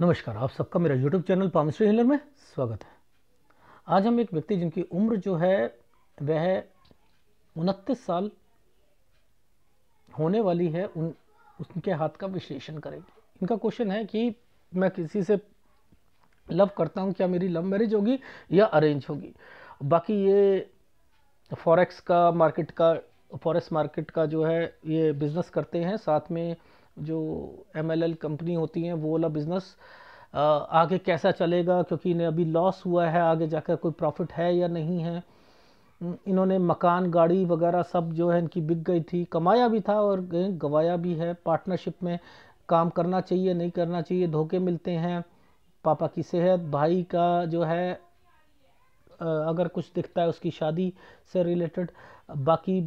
नमस्कार, आप सबका मेरा यूट्यूब चैनल पामिस्ट्री हिलर में स्वागत है। आज हम एक व्यक्ति जिनकी उम्र जो है, वह उनतीस साल होने वाली है, उन उनके हाथ का विश्लेषण करेंगे। इनका क्वेश्चन है कि मैं किसी से लव करता हूँ, क्या मेरी लव मैरिज होगी या अरेंज होगी? बाकी ये फॉरेक्स का मार्केट का फॉरेक्स मार्केट का जो है, ये बिज़नेस करते हैं, साथ में जो एमएलएल कंपनी होती हैं, वो वाला बिज़नेस आगे कैसा चलेगा? क्योंकि इन्हें अभी लॉस हुआ है, आगे जाकर कोई प्रॉफिट है या नहीं है। इन्होंने मकान, गाड़ी वगैरह सब जो है इनकी बिक गई थी। कमाया भी था और गवाया भी है। पार्टनरशिप में काम करना चाहिए, नहीं करना चाहिए, धोखे मिलते हैं। पापा की सेहत, भाई का जो है अगर कुछ दिखता है उसकी शादी से रिलेटेड बाकी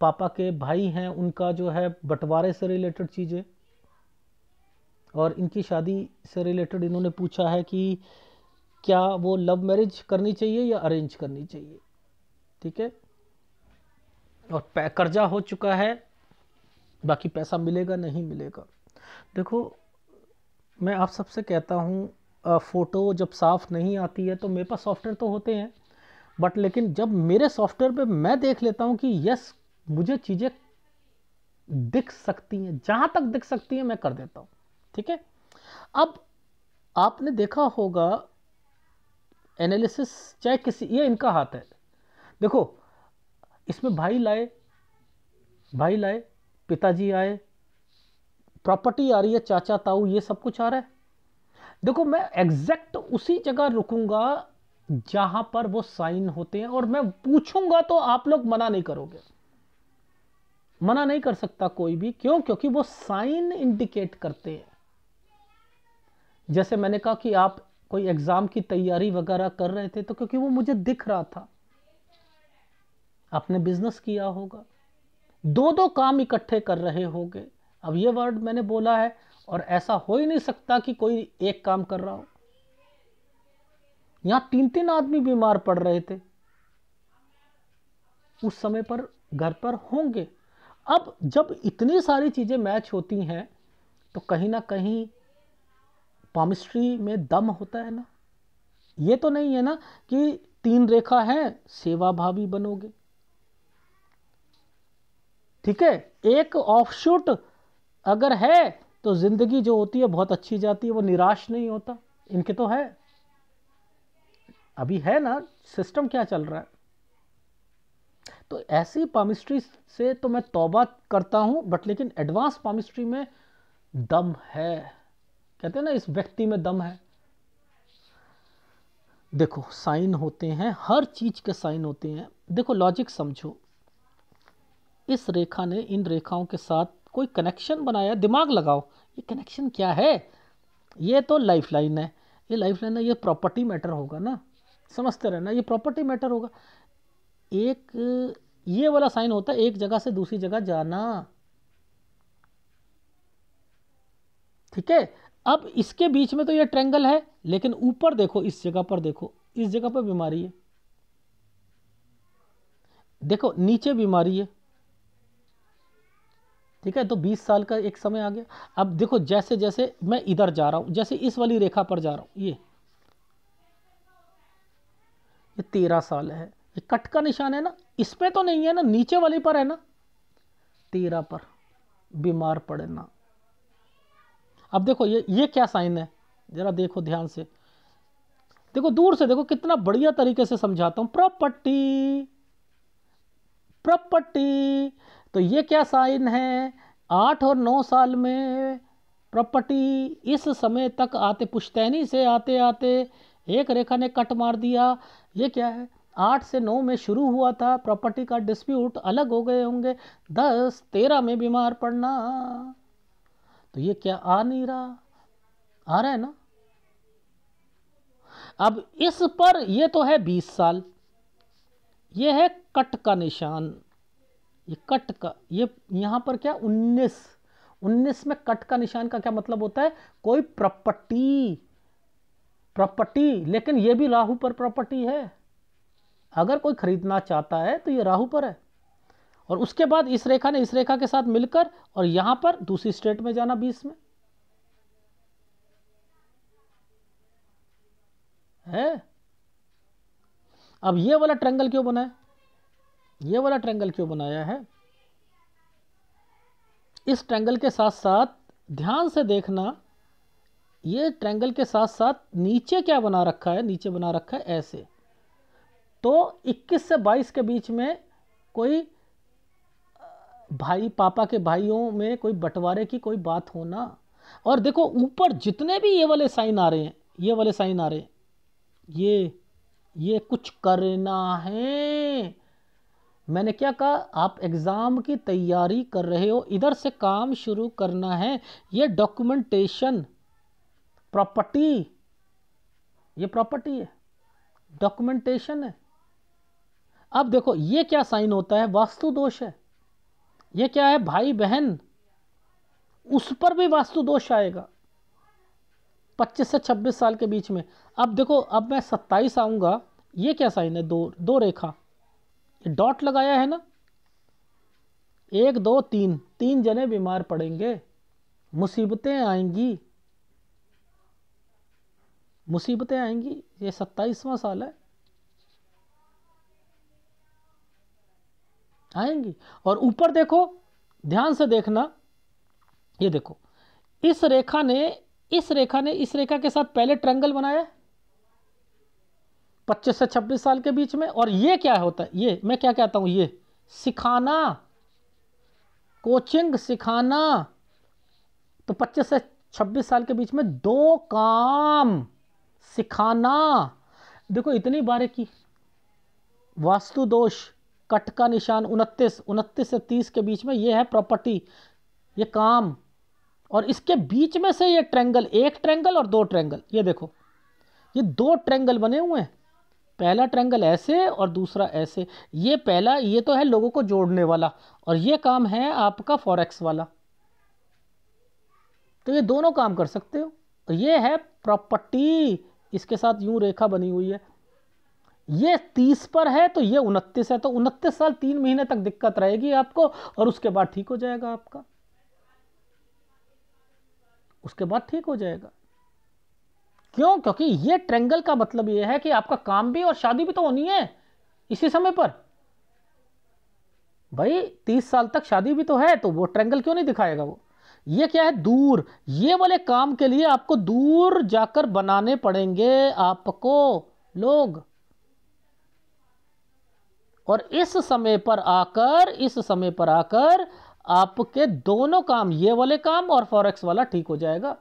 पापा के भाई हैं, उनका जो है बंटवारे से रिलेटेड चीज़ें। और इनकी शादी से रिलेटेड इन्होंने पूछा है कि क्या वो लव मैरिज करनी चाहिए या अरेंज करनी चाहिए? ठीक है? और कर्जा हो चुका है, बाकी पैसा मिलेगा, नहीं मिलेगा। देखो, मैं आप सबसे कहता हूँ फ़ोटो जब साफ़ नहीं आती है तो मेरे पास सॉफ्टवेयर तो होते हैं। बट लेकिन जब मेरे सॉफ्टवेयर पे मैं देख लेता हूँ कि यस मुझे चीज़ें दिख सकती हैं, जहाँ तक दिख सकती हैं, मैं कर देता हूँ, ठीक है? अब आपने देखा होगा एनालिसिस चाहे किसी, ये इनका हाथ है। देखो, इसमें भाई लाए भाई लाए, पिताजी आए प्रॉपर्टी आ रही है, चाचा, ताऊ, ये सब कुछ आ रहा है। देखो, मैं एग्जैक्ट उसी जगह रुकूँगा, जहाँ पर वो साइन होते हैं, और मैं पूछूँगा तो आप लोग मना नहीं करोगे। मना नहीं कर सकता कोई भी। क्यों? क्योंकि वो साइन इंडिकेट करते हैं। जैसे मैंने कहा कि आप कोई एग्ज़ाम की तैयारी वगैरह कर रहे थे तो क्योंकि वो मुझे दिख रहा था। आपने बिज़नेस किया होगा। दो दो काम इकट्ठे कर रहे होगे। अब ये वर्ड मैंने बोला है, और ऐसा हो ही नहीं सकता कि कोई एक काम कर रहा हो। यहाँ तीन तीन आदमी बीमार पड़ रहे थे। उस समय पर घर पर होंगे। अब जब इतनी सारी चीज़ें मैच होती हैं तो कहीं ना कहीं पामिस्ट्री में दम होता है ना। ये तो नहीं है ना कि तीन रेखा है सेवा भावी बनोगे। ठीक है, एक ऑफशूट अगर है तो ज़िंदगी जो होती है, बहुत अच्छी जाती है, वो निराश नहीं होता। इनके तो है। अभी है ना सिस्टम क्या चल रहा है? तो ऐसी पामिस्ट्री से तो मैं तौबा करता हूँ बट लेकिन एडवांस पामिस्ट्री में दम है। कहते हैं ना, इस व्यक्ति में दम है। देखो, साइन होते हैं, हर चीज़ के साइन होते हैं। देखो लॉजिक समझो। इस रेखा ने इन रेखाओं के साथ कोई कनेक्शन बनाया? दिमाग लगाओ, ये कनेक्शन क्या है? ये तो लाइफ लाइन है। ये लाइफ लाइन है, ये प्रॉपर्टी मैटर होगा ना। समझते रहना, ये प्रॉपर्टी मैटर होगा। एक, ये वाला साइन होता है, एक जगह से दूसरी जगह जाना। ठीक है? अब इसके बीच में तो ये ट्रेंगल है, लेकिन ऊपर देखो, इस जगह पर देखो, इस जगह पर बीमारी है। देखो, नीचे बीमारी है। ठीक है? तो 20 साल का एक समय आ गया। अब देखो, जैसे जैसे मैं इधर जा रहा हूँ, जैसे इस वाली रेखा पर जा रहा हूँ, ये। ये तेरह साल है। कट का निशान है ना इस पे तो नहीं है ना, नीचे वाली पर है ना। तेरह पर बीमार पड़े ना। अब देखो, ये ये क्या साइन है? जरा देखो ध्यान से। देखो, दूर से देखो, कितना बढ़िया तरीके से समझाता हूँ। प्रॉपर्टी। प्रॉपर्टी। तो ये क्या साइन है? आठ और नौ साल में प्रॉपर्टी। इस समय तक आते, पुश्तैनी से आते आते एक रेखा ने कट मार दिया। ये क्या है? आठ से नौ में शुरू हुआ था। प्रॉपर्टी का डिस्प्यूट अलग हो गए होंगे। दस, तेरह में बीमार पड़ना। तो ये क्या आ नहीं रहा? आ रहा है ना? अब इस पर ये तो है बीस साल। ये है कट का निशान। ये कट का, ये यहाँ पर क्या? उन्नीस। उन्नीस में कट का निशान का क्या मतलब होता है? कोई प्रॉपर्टी। प्रॉपर्टी, लेकिन ये भी राहु पर प्रॉपर्टी है। अगर कोई खरीदना चाहता है तो ये राहु पर है। और उसके बाद इस रेखा ने इस रेखा के साथ मिलकर और यहाँ पर दूसरी स्टेट में जाना बीस में। है? अब ये वाला ट्रैंगल क्यों बनाया? ये वाला ट्रैंगल क्यों बनाया है? इस ट्रैंगल के साथ साथ ध्यान से देखना, ये ट्रैंगल के साथ साथ नीचे क्या बना रखा है? नीचे बना रखा है ऐसे। तो 21 से 22 के बीच में कोई भाई, पापा के भाइयों में कोई बंटवारे की कोई बात होना और देखो, ऊपर जितने भी ये वाले साइन आ रहे हैं, ये वाले साइन आ रहे हैं, ये ये कुछ करना है। मैंने क्या कहा? आप एग्ज़ाम की तैयारी कर रहे हो, इधर से काम शुरू करना है। ये डॉक्यूमेंटेशन, प्रॉपर्टी, ये प्रॉपर्टी है, डॉक्यूमेंटेशन है। अब देखो, ये क्या साइन होता है? वास्तु दोष है। ये क्या है? भाई बहन उस पर भी वास्तु दोष आएगा। 25 से 26 साल के बीच में। अब देखो, अब मैं 27 आऊँगा, ये क्या साइन है? दो दो रेखा। डॉट लगाया है ना? एक, दो, तीन। तीन जने बीमार पड़ेंगे। मुसीबतें आएँगी। मुसीबतें आएँगी। ये सत्ताईसवां साल है। आएँगी। और ऊपर देखो, ध्यान से देखना, ये देखो, इस रेखा ने, इस रेखा ने इस रेखा के साथ पहले ट्रैंगल बनाया, पच्चीस से छब्बीस साल के बीच में, और ये क्या होता है? ये, मैं क्या कहता हूँ? ये, सिखाना कोचिंग सिखाना। तो पच्चीस से छब्बीस साल के बीच में दो काम, सिखाना। देखो, इतनी बारीकी वास्तु दोष कट का निशान उनतीस उनतीस से तीस के बीच में ये है प्रॉपर्टी ये काम। और इसके बीच में से ये ट्रैंगल एक ट्रैंगल और दो ट्रैंगल ये देखो। ये दो ट्रैंगल बने हुए हैं। पहला ट्रैंगल ऐसे और दूसरा ऐसे। ये पहला, ये तो है लोगों को जोड़ने वाला और ये काम है आपका फॉरेक्स वाला। तो ये दोनों काम कर सकते हो। ये है प्रॉपर्टी इसके साथ यूँ रेखा बनी हुई है। ये तीस पर है तो ये उनतीस है तो उनतीस साल तीन महीने तक दिक्कत रहेगी आपको, और उसके बाद ठीक हो जाएगा आपका। उसके बाद ठीक हो जाएगा। क्यों? क्योंकि ये ट्रेंगल का मतलब ये है कि आपका काम भी और शादी भी तो होनी है, इसी समय पर। भाई, तीस साल तक शादी भी तो है तो वो ट्रेंगल क्यों नहीं दिखाएगा वो? ये क्या है? दूर। ये वाले काम के लिए आपको दूर जाकर बनाने पड़ेंगे आपको लोग। और इस समय पर आकर, इस समय पर आकर आपके दोनों काम, ये वाले काम और फॉरेक्स वाला ठीक हो जाएगा।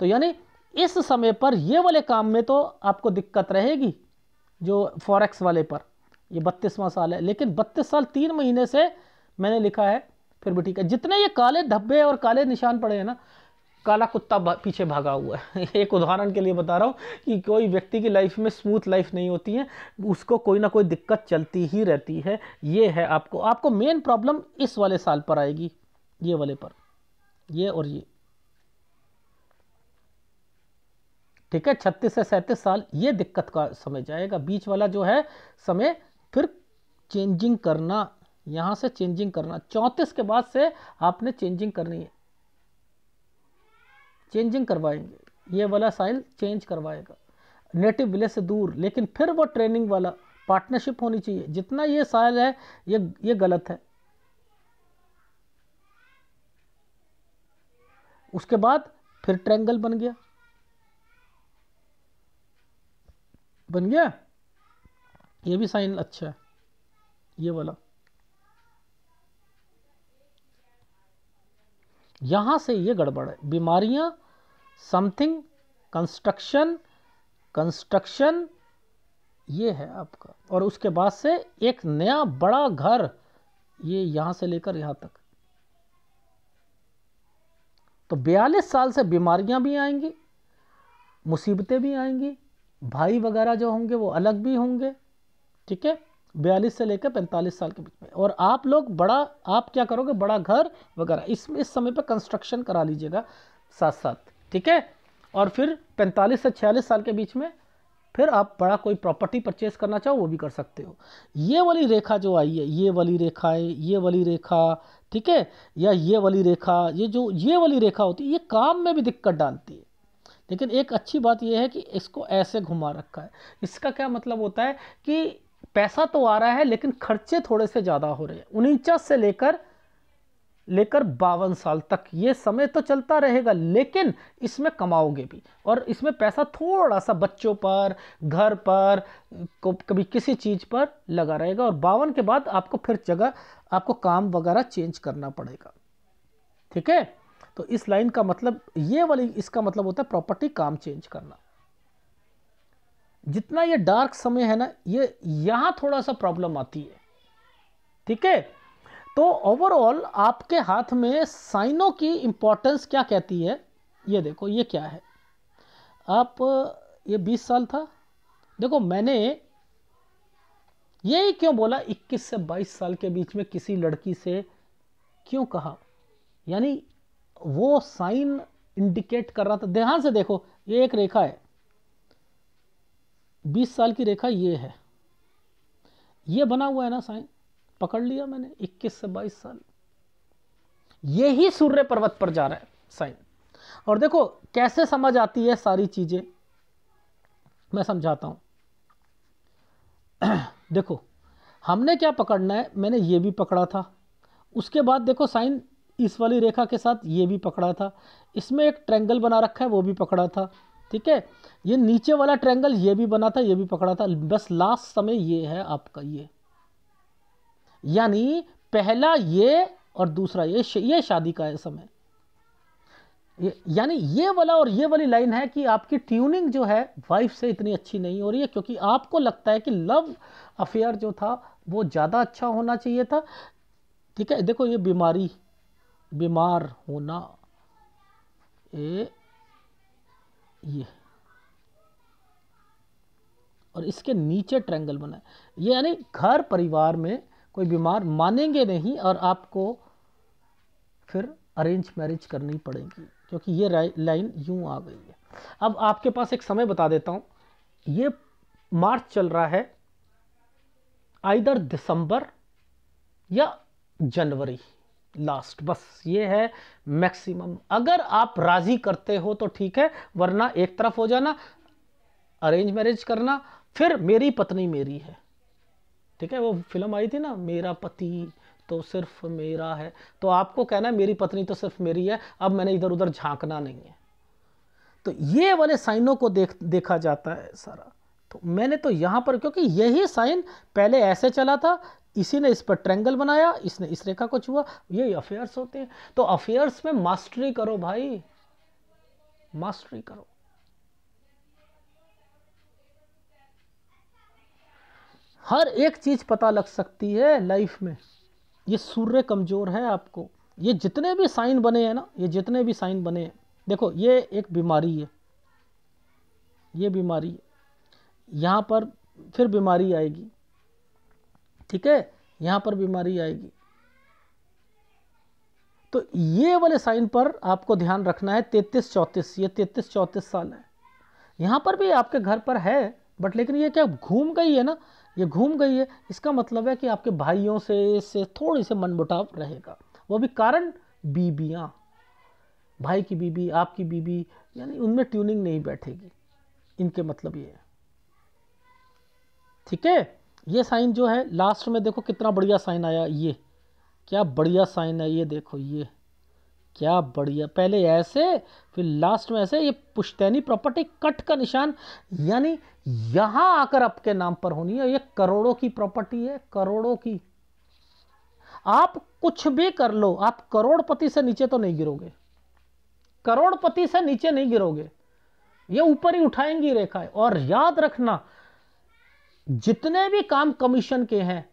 तो यानी इस समय पर ये वाले काम में तो आपको दिक्कत रहेगी, जो फॉरेक्स वाले पर। ये बत्तीसवां साल है, लेकिन बत्तीस साल तीन महीने से मैंने लिखा है, फिर भी ठीक है। जितने ये काले धब्बे और काले निशान पड़े हैं ना काला कुत्ता पीछे भागा हुआ है। एक उदाहरण के लिए बता रहा हूँ कि कोई व्यक्ति की लाइफ में स्मूथ लाइफ नहीं होती है, उसको कोई ना कोई दिक्कत चलती ही रहती है। ये है आपको। आपको मेन प्रॉब्लम इस वाले साल पर आएगी, ये वाले पर। ये और ये। ठीक है, छत्तीस से सैंतीस साल, ये दिक्कत का समय जाएगा। बीच वाला जो है, समय फिर चेंजिंग करना, यहाँ से चेंजिंग करना। चौंतीस के बाद से आपने चेंजिंग करनी है। चेंजिंग करवाएँगे। ये वाला साइल चेंज करवाएगा। नेटिव विलेज से दूर, लेकिन फिर वो ट्रेनिंग वाला पार्टनरशिप होनी चाहिए। जितना ये साइल है, ये ये गलत है। उसके बाद फिर ट्रैंगल बन गया। बन गया? ये भी साइन अच्छा है, ये वाला। यहाँ से ये गड़बड़ है। बीमारियाँ समथिंग कंस्ट्रक्शन कंस्ट्रक्शन ये है आपका। और उसके बाद से एक नया बड़ा घर, ये यहाँ से लेकर यहाँ तक। तो 42 साल से बीमारियाँ भी आएँगी, मुसीबतें भी आएँगी, भाई वगैरह जो होंगे वो अलग भी होंगे, ठीक है? बयालीस से लेकर पैंतालीस साल के बीच में। और आप लोग बड़ा, आप क्या करोगे? बड़ा घर वगैरह। इस इस समय पर कंस्ट्रक्शन करा लीजिएगा साथ साथ ठीक है? और फिर 45 से 46 साल के बीच में फिर आप बड़ा कोई प्रॉपर्टी परचेज करना चाहो, वो भी कर सकते हो। ये वाली रेखा जो आई है, ये वाली रेखा है ये वाली रेखा, ठीक है? या ये वाली रेखा, ये जो, ये वाली रेखा होती है, ये काम में भी दिक्कत डालती है। लेकिन एक अच्छी बात यह है कि इसको ऐसे घुमा रखा है। इसका क्या मतलब होता है कि पैसा तो आ रहा है, लेकिन खर्चे थोड़े से ज़्यादा हो रहे हैं। उनचास से लेकर लेकर बावन साल तक ये समय तो चलता रहेगा, लेकिन इसमें कमाओगे भी। और इसमें पैसा थोड़ा सा बच्चों पर, घर पर कभी किसी चीज़ पर लगा रहेगा, और बावन के बाद आपको फिर जगह, आपको काम वगैरह चेंज करना पड़ेगा। ठीक है? तो इस लाइन का मतलब ये वाली, इसका मतलब होता है प्रॉपर्टी, काम चेंज करना। जितना ये डार्क समय है ना, ये यहाँ थोड़ा सा प्रॉब्लम आती है। ठीक है? तो ओवरऑल आपके हाथ में साइनों की इंपॉर्टेंस क्या कहती है? ये देखो, ये क्या है? आप, ये 20 साल था। देखो, मैंने यही क्यों बोला 21 से 22 साल के बीच में किसी लड़की से क्यों कहा? यानी वो साइन इंडिकेट कर रहा था। ध्यान से देखो, ये एक रेखा है। 20 साल की रेखा ये है। ये बना हुआ है ना साइन पकड़ लिया मैंने 21 से 22 साल। ये ही सूर्य पर्वत पर जा रहा है साइन और देखो, कैसे समझ आती है सारी चीज़ें? मैं समझाता हूँ। देखो, हमने क्या पकड़ना है? मैंने ये भी पकड़ा था। उसके बाद देखो साइन इस वाली रेखा के साथ ये भी पकड़ा था। इसमें एक ट्रैंगल बना रखा है, वो भी पकड़ा था। ठीक है? ये नीचे वाला ट्रैंगल ये भी बना था, ये भी पकड़ा था। बस लास्ट समय ये है आपका ये। यानी पहला ये और दूसरा ये ये शादी का है समय। यानी ये वाला और ये वाली लाइन है कि आपकी ट्यूनिंग जो है वाइफ से इतनी अच्छी नहीं हो रही है, क्योंकि आपको लगता है कि लव अफेयर जो था, वो ज़्यादा अच्छा होना चाहिए था। ठीक है? देखो ये बीमारी, बीमार होना ए ये। और इसके नीचे ट्रैंगल बना है। ये यानी घर परिवार में कोई बीमार मानेंगे नहीं और आपको फिर अरेंज मैरिज करनी पड़ेगी, क्योंकि ये लाइन यूँ आ गई है। अब आपके पास एक समय बता देता हूँ। ये मार्च चल रहा है आइदर दिसंबर या जनवरी लास्ट बस ये है मैक्सिमम अगर आप राज़ी करते हो तो ठीक है, वरना एक तरफ़ हो जाना अरेंज मैरिज करना, फिर मेरी पत्नी मेरी है। ठीक है, वो फ़िल्म आई थी ना, मेरा पति तो सिर्फ़ मेरा है। तो आपको कहना है, मेरी पत्नी तो सिर्फ़ मेरी है, अब मैंने इधर उधर झांकना नहीं है। तो ये वाले साइनों को देख, देखा जाता है सारा। तो मैंने तो यहाँ पर, क्योंकि यही साइन पहले ऐसे चला था, इसी ने इस पर ट्रैंगल बनाया, इसने, इस रेखा को छुआ, ये अफेयर्स होते हैं। तो अफेयर्स में मास्टरी करो भाई मास्टरी करो। हर एक चीज़ पता लग सकती है लाइफ में। ये सूर्य कमज़ोर है आपको। ये जितने भी साइन बने हैं ना, ये जितने भी साइन बने हैं। देखो, ये एक बीमारी है। ये बीमारी है। यहाँ पर फिर बीमारी आएगी। ठीक है? यहाँ पर बीमारी आएगी। तो ये वाले साइन पर आपको ध्यान रखना है, तैतीस चौंतीस। ये तैतीस चौंतीस साल है। यहाँ पर भी आपके घर पर है, बट लेकिन ये क्या घूम गई है ना? ये घूम गई है। इसका मतलब है कि आपके भाइयों से से थोड़ी से मनमुटाव रहेगा। वो भी कारण बीबियाँ। भाई की बीबी, आपकी बीबी, यानी उनमें ट्यूनिंग नहीं बैठेगी। इनके मतलब ये है। ठीक है? ये साइन जो है लास्ट में देखो कितना बढ़िया साइन आया, ये। क्या बढ़िया साइन है ये देखो, ये। क्या बढ़िया, पहले ऐसे, फिर लास्ट में ऐसे, ये पुश्तैनी प्रॉपर्टी कट का निशान, यानी यहाँ आकर आपके नाम पर होनी है, ये करोड़ों की प्रॉपर्टी है, करोड़ों की। आप कुछ भी कर लो, आप करोड़पति से नीचे तो नहीं गिरोगे। करोड़पति से नीचे नहीं गिरोगे। ये ऊपर ही उठाएँगी रेखा और याद रखना जितने भी काम कमीशन के हैं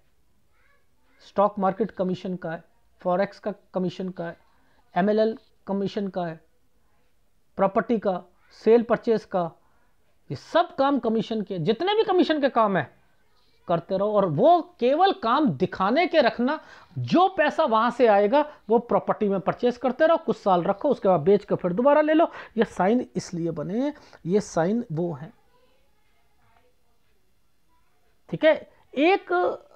स्टॉक मार्केट कमीशन का है फॉरेक्स का कमीशन का है एमएलएल कमीशन का है प्रॉपर्टी का सेल परचेज का, ये सब काम कमीशन के, जितने भी कमीशन के काम है, करते रहो। और वो केवल काम दिखाने के रखना, जो पैसा वहाँ से आएगा, वो प्रॉपर्टी में परचेस करते रहो, कुछ साल रखो, उसके बाद बेच कर फिर दोबारा ले लो। ये साइन इसलिए बने ये साइन वो हैं। ठीक है? एक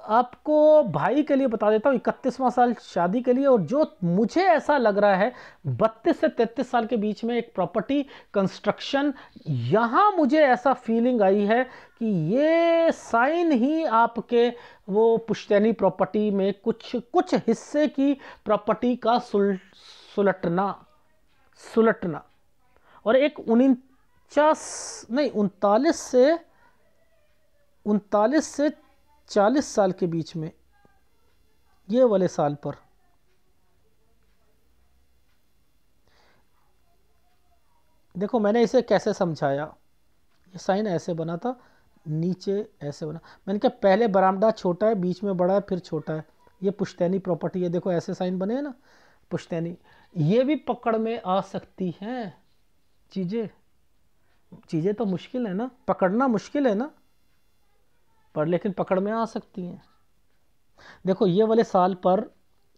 आपको भाई के लिए बता देता हूँ, इकतीसवां साल शादी के लिए, और जो मुझे ऐसा लग रहा है, बत्तीस से तैतीस साल के बीच में एक प्रॉपर्टी कंस्ट्रक्शन यहाँ मुझे ऐसा फीलिंग आई है कि ये साइन ही आपके वो पुश्तैनी प्रॉपर्टी में कुछ कुछ हिस्से की प्रॉपर्टी का सुल, सुलटना सुलटना। और एक उनचास, नहीं, उनतालीस से उनतालीस से चालीस साल के बीच में, ये वाले साल पर। देखो, मैंने इसे कैसे समझाया? ये साइन ऐसे बना था, नीचे ऐसे बना। मैंने कहा, पहले बरामदा छोटा है, बीच में बड़ा है, फिर छोटा है। ये पुश्तैनी प्रॉपर्टी है। देखो, ऐसे साइन बने हैं ना, पुश्तैनी। ये भी पकड़ में आ सकती हैं चीज़ें। चीज़ें तो मुश्किल है ना, पकड़ना मुश्किल है ना। पर, लेकिन पकड़ में आ सकती हैं। देखो, ये वाले साल पर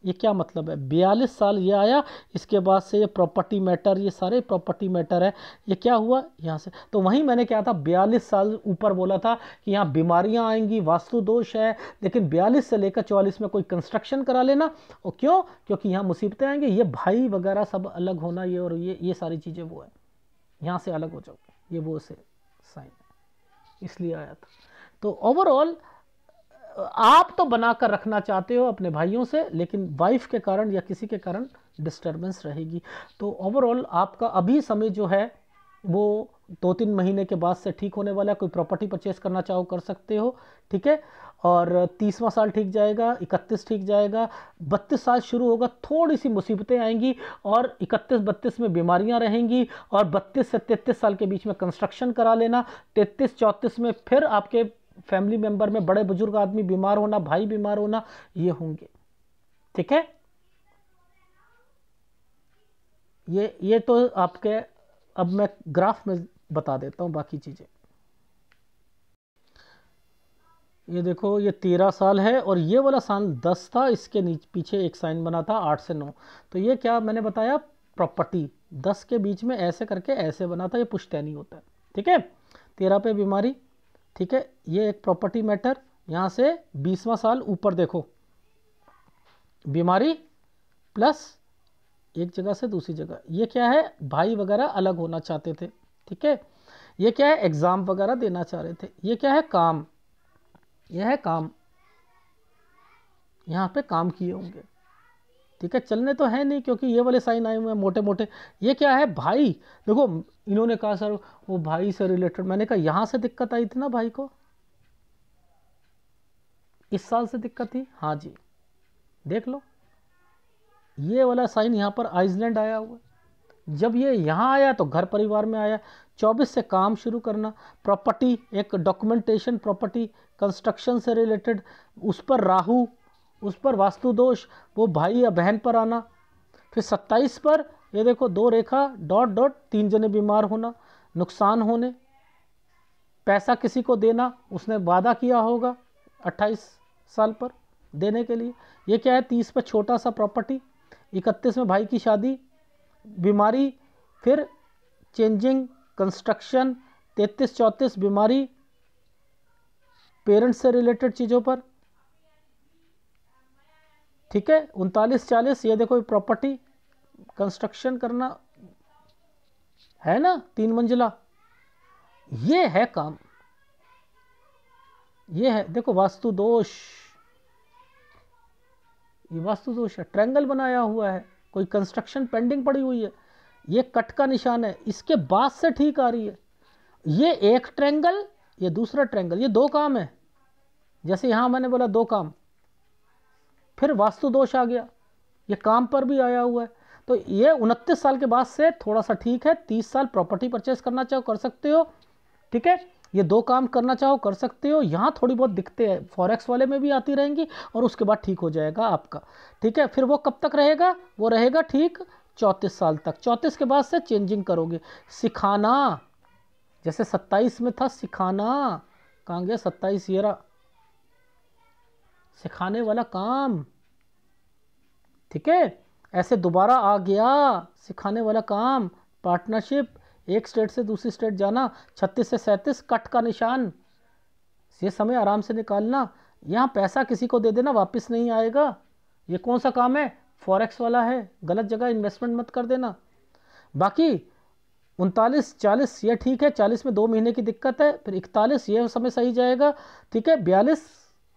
ये क्या मतलब है? बयालीस साल ये आया, इसके बाद से ये प्रॉपर्टी मैटर ये सारे प्रॉपर्टी मैटर है। ये क्या हुआ? यहाँ से। तो वहीं मैंने क्या था? बयालीस साल ऊपर बोला था कि यहाँ बीमारियाँ आएँगी, वास्तु दोष है, लेकिन बयालीस से लेकर चौवालीस में कोई कंस्ट्रक्शन करा लेना। और क्यों? क्योंकि यहाँ मुसीबतें आएँगी, ये भाई वगैरह सब अलग होना, ये और ये ये सारी चीज़ें वो है। यहाँ से अलग हो जाओ। ये वो से साइन इसलिए आया था। तो ओवरऑल आप तो बनाकर रखना चाहते हो अपने भाइयों से, लेकिन वाइफ के कारण या किसी के कारण डिस्टरबेंस रहेगी। तो ओवरऑल आपका अभी समय जो है, वो दो तीन महीने के बाद से ठीक होने वाला है। कोई प्रॉपर्टी परचेस करना चाहो, कर सकते हो, ठीक है? और तीसवा साल ठीक जाएगा, इकतीस ठीक जाएगा, बत्तीस साल शुरू होगा थोड़ी सी मुसीबतें आएँगी और इकतीस बत्तीस में बीमारियाँ रहेंगी और बत्तीस से तैतीस साल के बीच में कंस्ट्रक्शन करा लेना, तैतीस चौंतीस में फिर आपके फैमिली मेंबर में बड़े बुज़ुर्ग आदमी बीमार होना, भाई बीमार होना, ये होंगे। ठीक है? ये ये तो आपके, अब मैं ग्राफ में बता देता हूँ बाकी चीज़ें। ये देखो, ये तेरह साल है और ये वाला साल दस था, इसके नीचे, पीछे एक साइन बना था, आठ से नौ। तो ये क्या मैंने बताया? प्रॉपर्टी। दस के बीच में ऐसे करके ऐसे बना था, ये पुश्तैनी होता है। ठीक है? तेरह पे बीमारी ठीक है, ये एक प्रॉपर्टी मैटर यहाँ से बीसवा साल ऊपर देखो। बीमारी प्लस एक जगह से दूसरी जगह। ये क्या है? भाई वगैरह अलग होना चाहते थे, ठीक है? ये क्या है? एग्ज़ाम वगैरह देना चाह रहे थे। ये क्या है? काम। यह है काम। यहाँ पे काम किए होंगे। ठीक है, चलने तो है नहीं क्योंकि ये वाले साइन आए हुए हैं मोटे मोटे ये क्या है? भाई, देखो इन्होंने कहा, सर, वो भाई से रिलेटेड मैंने कहा, यहाँ से दिक्कत आई थी ना भाई को? इस साल से दिक्कत थी? हाँ जी। देख लो। ये वाला साइन यहाँ पर आइसलैंड आया हुआ जब ये यहाँ आया तो घर परिवार में आया। 24 से काम शुरू करना। प्रॉपर्टी, एक डॉक्यूमेंटेशन प्रॉपर्टी कंस्ट्रक्शन से रिलेटेड उस पर राहु, उस पर वास्तु दोष वो भाई या बहन पर आना। फिर 27 पर ये देखो, दो रेखा, डॉट डॉट, तीन जने बीमार होना, नुकसान होने। पैसा किसी को देना, उसने वादा किया होगा 28 साल पर देने के लिए। ये क्या है? तीस पर छोटा सा प्रॉपर्टी, इकतीस में भाई की शादी, बीमारी, फिर चेंजिंग, कंस्ट्रक्शन, तैतीस, चौंतीस, बीमारी, पेरेंट्स से रिलेटेड चीज़ों पर। ठीक है? उनतालीस, चालीस, ये देखो प्रॉपर्टी कंस्ट्रक्शन करना है ना, तीन मंजिला। ये है काम। ये है, देखो वास्तु दोष ये वास्तु दोष है। ट्रैंगल बनाया हुआ है। कोई कंस्ट्रक्शन पेंडिंग पड़ी हुई है। ये कट का निशान है। इसके बाद से ठीक आ रही है। ये एक ट्रैंगल, ये दूसरा ट्रैंगल, ये दो काम है। जैसे यहाँ मैंने बोला दो काम। फिर वास्तु दोष आ गया। ये काम पर भी आया हुआ है। तो ये उनतीस साल के बाद से थोड़ा सा ठीक है। तीस साल प्रॉपर्टी परचेस करना चाहो, कर सकते हो। ठीक है? ये दो काम करना चाहो, कर सकते हो। यहाँ थोड़ी बहुत दिखते हैं। फॉरेक्स वाले में भी आती रहेंगी और उसके बाद ठीक हो जाएगा आपका। ठीक है? फिर वो कब तक रहेगा? वो रहेगा ठीक चौंतीस साल तक। चौंतीस के बाद से चेंजिंग करोगे। सिखाना। जैसे सत्ताईस में था, सिखाना। कहाँ गया? सत्ताईस येरा सिखाने वाला काम। ठीक है? ऐसे दोबारा आ गया। सिखाने वाला काम पार्टनरशिप एक स्टेट से दूसरी स्टेट जाना, छत्तीस से सैंतीस कट का निशान। ये समय आराम से निकालना। यहाँ पैसा किसी को दे देना, वापस नहीं आएगा। ये कौन सा काम है? फॉरेक्स वाला है। गलत जगह इन्वेस्टमेंट मत कर देना। बाकी उनतालीस, चालीस, ये ठीक है, चालीस में दो महीने की दिक्कत है, फिर इकतालीस, ये समय सही जाएगा। ठीक है, बयालीस,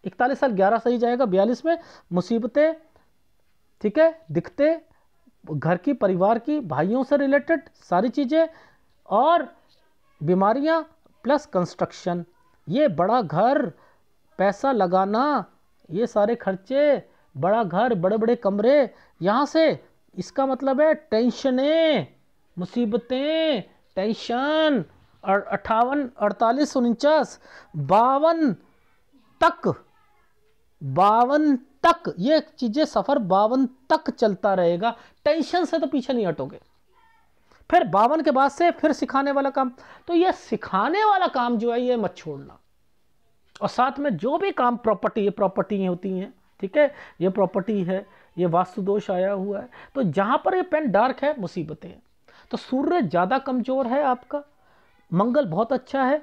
इकतालीस साल ग्यारह सही जाएगा। बयालीस में मुसीबतें ठीक है? दिखते, घर की, परिवार की, भाइयों से रिलेटेड सारी चीज़ें और बीमारियाँ प्लस कंस्ट्रक्शन ये बड़ा घर, पैसा लगाना, ये सारे खर्चे, बड़ा घर बड़े बड़े कमरे, यहाँ से इसका मतलब है टेंशनें मुसीबतें टेंशन और अट्ठावन, अड़तालीस, उनचास, बावन तक, बावन तक, ये चीज़ें सफ़र बावन तक चलता रहेगा। टेंशन से तो पीछे नहीं हटोगे। फिर बावन के बाद से फिर सिखाने वाला काम। तो ये सिखाने वाला काम जो है, ये मत छोड़ना। और साथ में जो भी काम प्रॉपर्टी ये प्रॉपर्टी होती हैं, ठीक है? ये प्रॉपर्टी है, ये वास्तु दोष आया हुआ है। तो जहाँ पर ये पेन डार्क है, मुसीबतें हैं। तो सूर्य ज़्यादा कमज़ोर है आपका। मंगल बहुत अच्छा है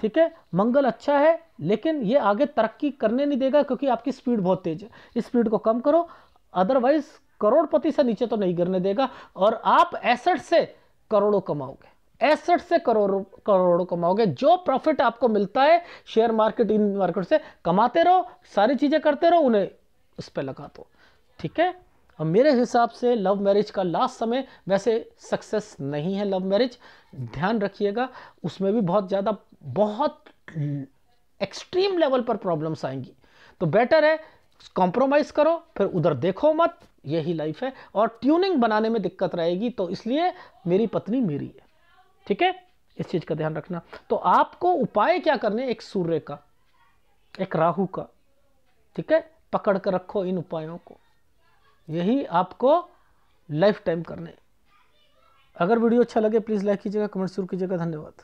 ठीक है? मंगल अच्छा है, लेकिन ये आगे तरक्की करने नहीं देगा क्योंकि आपकी स्पीड बहुत तेज है। इस स्पीड को कम करो अदरवाइज़ करोड़पति से नीचे तो नहीं गिरने देगा, और आप एसेट से करोड़ों कमाओगे। एसेट से करोड़ों करोड़ों कमाओगे। जो प्रॉफिट आपको मिलता है शेयर मार्केट इन मार्केट से, कमाते रहो, सारी चीज़ें करते रहो, उन्हें उस पर लगा दो। ठीक है? और मेरे हिसाब से लव मैरिज का लास्ट समय वैसे सक्सेस नहीं है लव मैरिज ध्यान रखिएगा, उसमें भी बहुत ज़्यादा बहुत एक्सट्रीम लेवल पर प्रॉब्लम्स आएँगी। तो बेटर है कॉम्प्रोमाइज़ करो, फिर उधर देखो मत, यही लाइफ है। और ट्यूनिंग बनाने में दिक्कत रहेगी तो इसलिए मेरी पत्नी मेरी है। ठीक है? इस चीज़ का ध्यान रखना। तो आपको उपाय क्या करने एक सूर्य का, एक राहु का, ठीक है? पकड़ कर रखो इन उपायों को। यही आपको लाइफ टाइम करने अगर वीडियो अच्छा लगे प्लीज़ लाइक कीजिएगा कमेंट ज़रूर कीजिएगा। धन्यवाद।